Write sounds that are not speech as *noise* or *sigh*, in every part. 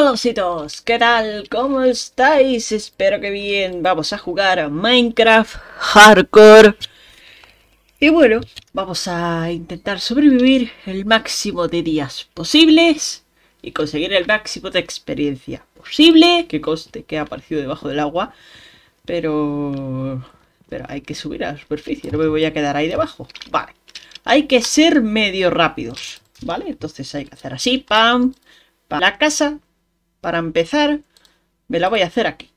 Hola ositos, ¿qué tal? ¿Cómo estáis? Espero que bien. Vamos a jugar a Minecraft Hardcore. Y bueno, vamos a intentar sobrevivir el máximo de días posibles y conseguir el máximo de experiencia posible. Que coste que ha aparecido debajo del agua. Pero... Pero hay que subir a la superficie, no me voy a quedar ahí debajo. Vale. Hay que ser medio rápidos, ¿vale? Entonces hay que hacer así, pam, pam. La casa, para empezar, me la voy a hacer aquí,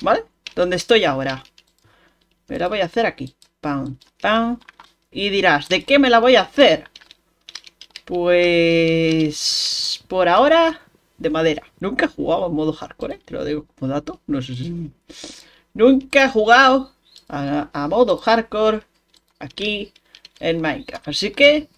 ¿vale? Donde estoy ahora. Me la voy a hacer aquí, pam, pam. Y dirás, ¿de qué me la voy a hacer? Pues... Por ahora, de madera. Nunca he jugado en modo hardcore, ¿eh? te lo digo como dato. No sé si... Nunca he jugado a, a modo hardcore aquí en Minecraft. Así que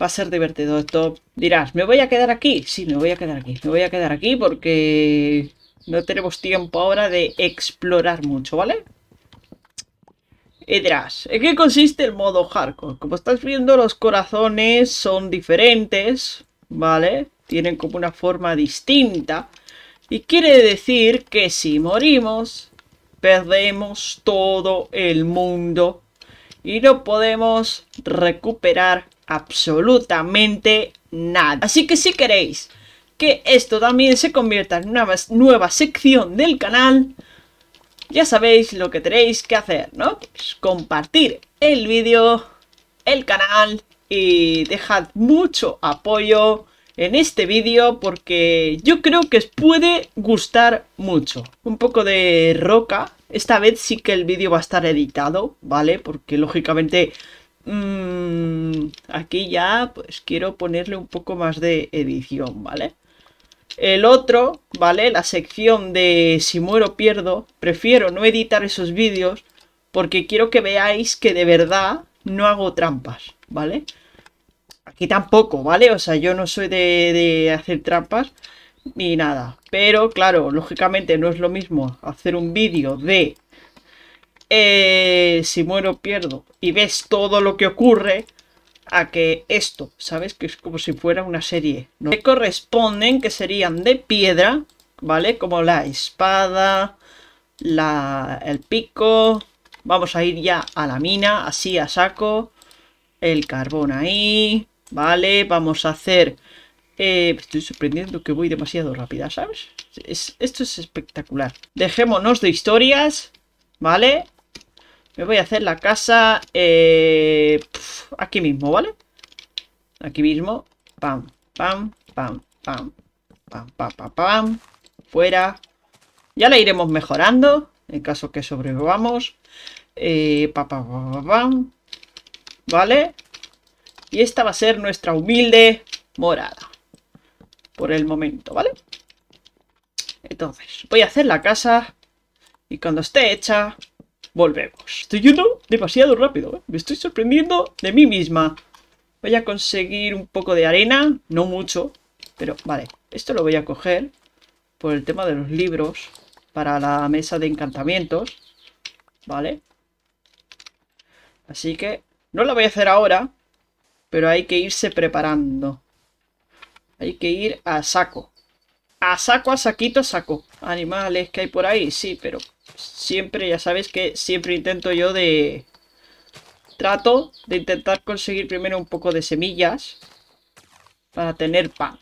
va a ser divertido esto. Dirás, ¿me voy a quedar aquí? Sí, me voy a quedar aquí. Me voy a quedar aquí porque no tenemos tiempo ahora de explorar mucho, ¿vale? Y dirás, ¿en qué consiste el modo hardcore? Como estás viendo, los corazones son diferentes, ¿vale? Tienen como una forma distinta. Y quiere decir que si morimos, perdemos todo el mundo y no podemos recuperar absolutamente nada. Así que si queréis que esto también se convierta en una nueva sección del canal, ya sabéis lo que tenéis que hacer, ¿no? Pues compartir el vídeo, el canal y dejad mucho apoyo en este vídeo porque yo creo que os puede gustar mucho. Un poco de roca esta vez sí que el vídeo va a estar editado, ¿vale? Porque lógicamente mmm, aquí ya pues quiero ponerle un poco más de edición, ¿vale? El otro, ¿vale? La sección de si muero pierdo, prefiero no editar esos vídeos porque quiero que veáis que de verdad no hago trampas, ¿vale? Aquí tampoco, ¿vale? O sea, yo no soy de, de hacer trampas, ni nada. Pero claro, lógicamente no es lo mismo hacer un vídeo de eh, si muero pierdo y ves todo lo que ocurre a que esto, ¿sabes? Que es como si fuera una serie. ¿no? Que corresponden, que serían de piedra, ¿vale? Como la espada, la, el pico. Vamos a ir ya a la mina, así a saco. El carbón ahí, ¿vale? Vamos a hacer eh, estoy sorprendiendo que voy demasiado rápida, ¿sabes? esto es espectacular. Dejémonos de historias, ¿vale? Me voy a hacer la casa eh, aquí mismo, ¿vale? Aquí mismo. Pam, pam, pam, pam, pam, pam, pam. Fuera. Ya la iremos mejorando, en caso que sobrevivamos. Eh, pam, pam. ¿Vale? Y esta va a ser nuestra humilde morada por el momento, ¿vale? Entonces, voy a hacer la casa y cuando esté hecha, volvemos. Estoy yendo demasiado rápido, ¿eh? Me estoy sorprendiendo de mí misma. Voy a conseguir un poco de arena, no mucho, pero vale. Esto lo voy a coger por el tema de los libros para la mesa de encantamientos, ¿vale? Así que no la voy a hacer ahora, pero hay que irse preparando. Hay que ir a saco. A saco, a saquito, a saco. Animales que hay por ahí, sí, pero siempre, ya sabes que siempre intento yo de... Trato de intentar conseguir primero un poco de semillas para tener pan,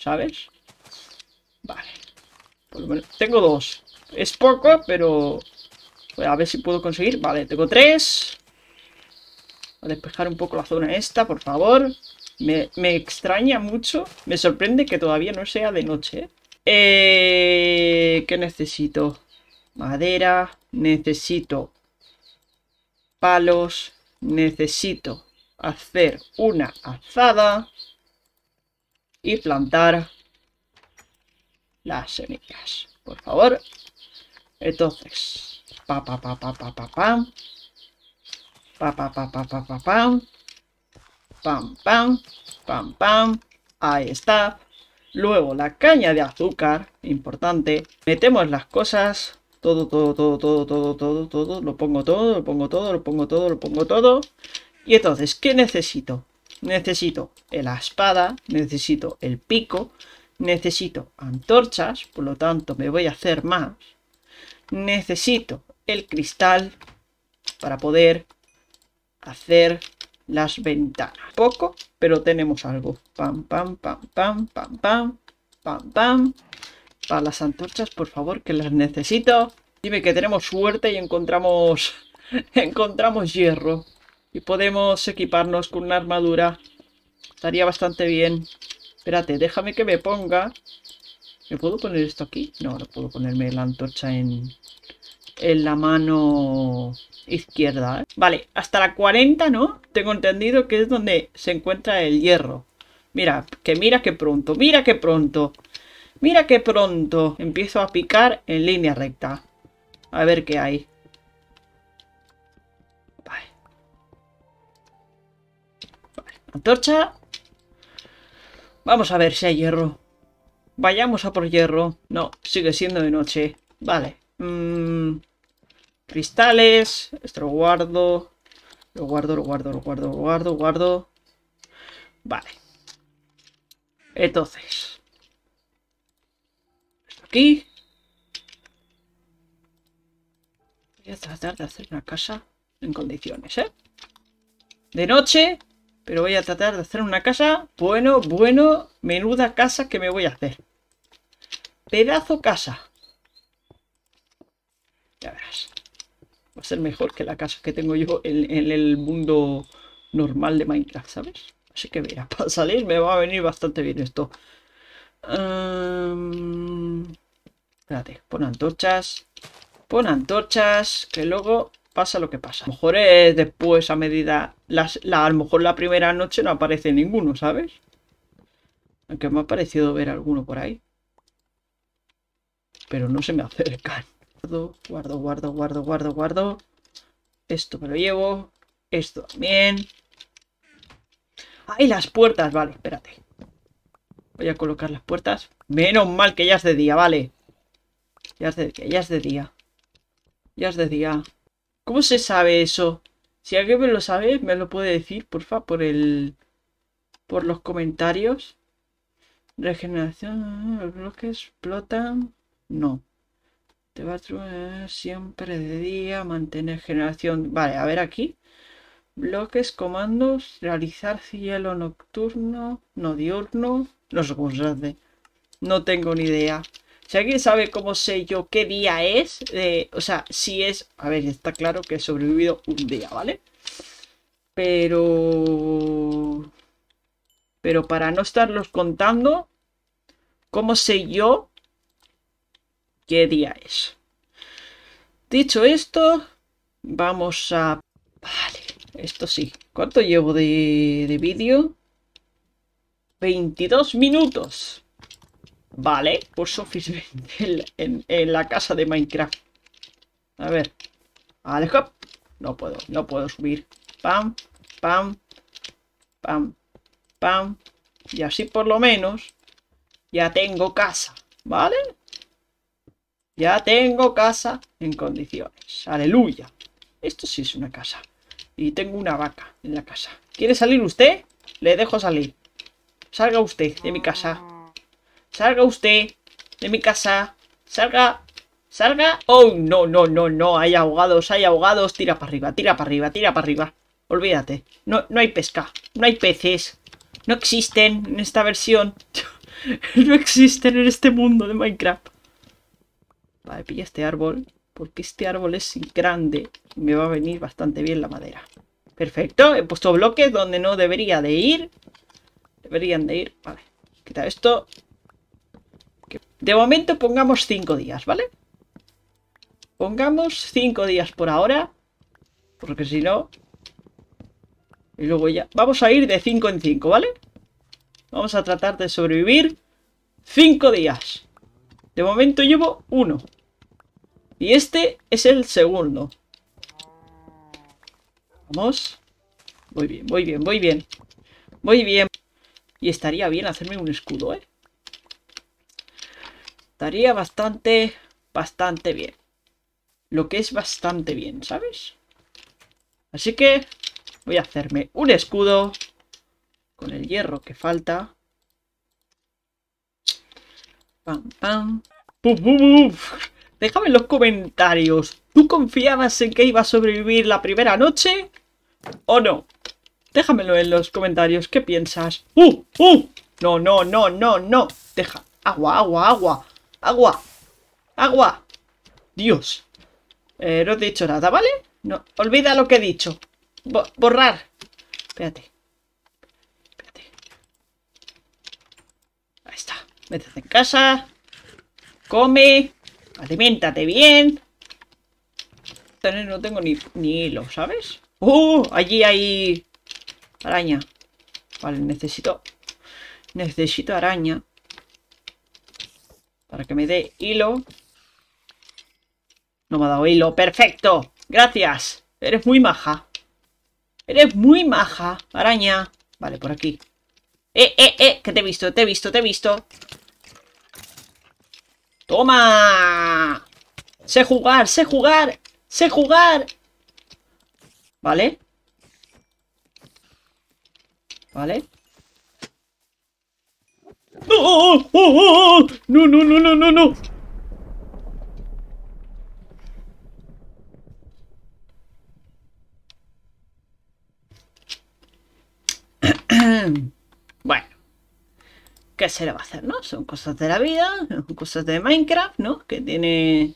¿sabes? Vale. Tengo dos. Es poco, pero... a ver si puedo conseguir. Vale, tengo tres. A despejar un poco la zona esta, por favor. Me, extraña mucho, me sorprende que todavía no sea de noche. Eh, ¿Qué necesito? Madera, necesito palos, necesito hacer una azada y plantar las semillas, por favor. Entonces, pa pa pa pa pa pa pam, pa pa pa pa pa pa pam. Pam, pam, pam, pam. Ahí está. Luego la caña de azúcar, importante. Metemos las cosas. Todo, todo, todo, todo, todo, todo, todo. Lo pongo todo, lo pongo todo, lo pongo todo, lo pongo todo. Y entonces, ¿qué necesito? Necesito la espada, necesito el pico, Necesito antorchas, por lo tanto me voy a hacer más. Necesito el cristal para poder hacer las ventanas. Poco, pero tenemos algo. Pam, pam, pam, pam, pam, pam, pam. Para las antorchas, por favor, que las necesito. Dime que tenemos suerte y encontramos... *laughs* encontramos hierro. Y podemos equiparnos con una armadura. Estaría bastante bien. Espérate, déjame que me ponga... ¿Me puedo poner esto aquí? No, no puedo ponerme la antorcha en, en la mano izquierda. ¿eh? Vale, hasta la 40, ¿no? Tengo entendido que es donde se encuentra el hierro. Mira, que mira que pronto, mira que pronto. Mira que pronto empiezo a picar en línea recta. A ver qué hay. Vale. Antorcha. Vamos a ver si hay hierro. Vayamos a por hierro. No, sigue siendo de noche. Vale. Mmm... Cristales. Esto lo guardo. Lo guardo, lo guardo, lo guardo, lo guardo, guardo. Vale. Entonces. Aquí. Voy a tratar de hacer una casa en condiciones, ¿eh? De noche. Pero voy a tratar de hacer una casa. Bueno, bueno. Menuda casa que me voy a hacer. Pedazo casa. Ya verás va a ser mejor que la casa que tengo yo en, el mundo normal de Minecraft, ¿sabes? Así que mira, *laughs* para salir me va a venir bastante bien esto. Espérate, pon antorchas. Pon antorchas, que luego pasa lo que pasa. A lo mejor es después, a medida... Las, la, a lo mejor la primera noche no aparece ninguno, ¿sabes? Aunque me ha parecido ver alguno por ahí. Pero no se me acercan. Guardo, guardo, guardo, guardo, guardo, guardo. Esto me lo llevo. Esto también. ¡Ay, las puertas! Vale, espérate. Voy a colocar las puertas. Menos mal que ya es de día, vale. Ya es de día, ya es de día. Ya es de día. ¿Cómo se sabe eso? Si alguien me lo sabe, me lo puede decir, porfa, por el... Por los comentarios. Regeneración, los bloques explotan. No. Te va a siempre de día, mantener generación. Vale, a ver aquí. Bloques, comandos, realizar cielo nocturno, no diurno. No sé cómo hace. No tengo ni idea. Si alguien sabe cómo sé yo qué día es, o sea, si es... A ver, está claro que he sobrevivido un día, ¿vale? Pero... Pero para no estarlos contando, ¿cómo sé yo qué día es. Dicho esto, vamos a... Vale, esto sí. ¿Cuánto llevo de, de vídeo? 22 minutos. Vale, pues Office en, la casa de Minecraft. A ver. Alejo. No puedo, no puedo subir. Pam, pam, pam, pam. Y así por lo menos ya tengo casa. ¿Vale? Ya tengo casa en condiciones. Aleluya. Esto sí es una casa. Y tengo una vaca en la casa. ¿Quiere salir usted? Le dejo salir. Salga usted de mi casa. Salga usted de mi casa. Salga. Salga. Oh, no, no, no, no. Hay ahogados, hay ahogados. Tira para arriba, tira para arriba, tira para arriba. Olvídate. No, no hay pesca. No hay peces. No existen en esta versión. *laughs* no existen en este mundo de Minecraft. Vale, pilla este árbol. Porque este árbol es grande. Me va a venir bastante bien la madera. Perfecto. He puesto bloques donde no debería de ir. Deberían de ir. Vale. Quita esto. De momento pongamos 5 días, ¿vale? Pongamos 5 días por ahora. Porque si no... Y luego ya... Vamos a ir de 5 en 5, ¿vale? Vamos a tratar de sobrevivir 5 días. De momento llevo 1. Y este es el segundo. Vamos. Muy bien, muy bien, muy bien. Muy bien. Y estaría bien hacerme un escudo, ¿eh? Estaría bastante, bastante bien. Lo que es bastante bien, ¿sabes? Así que voy a hacerme un escudo con el hierro que falta. Pam, pam. Déjame en los comentarios. ¿Tú confiabas en que iba a sobrevivir la primera noche? ¿O no? Déjamelo en los comentarios. ¿Qué piensas? ¡Uh! ¡Uh! No, no, no, no, no. Deja. Agua, agua, agua. Agua. Agua. Dios. Eh, no he dicho nada, ¿vale? No. Olvida lo que he dicho. Bo borrar. Espérate. Espérate. Ahí está. Métete en casa. Come. Aliméntate bien. No tengo ni, ni hilo, ¿sabes? ¡Uh! Allí hay... Araña. Vale, necesito... Necesito araña. Para que me dé hilo. No me ha dado hilo. ¡Perfecto! Gracias. Eres muy maja. Eres muy maja. Araña. Vale, por aquí. ¡Eh, eh, eh! Que te he visto, te he visto, te he visto. ¡Toma! Sé jugar, sé jugar. Sé jugar. Vale. Vale. ¡Oh, oh, oh, no, no, no, no, no, no! bueno. ¿Qué se le va a hacer, no? Son cosas de la vida, son cosas de Minecraft, ¿no? Que tiene...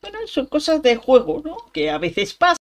Bueno, son cosas de juego, ¿no? Que a veces pasa.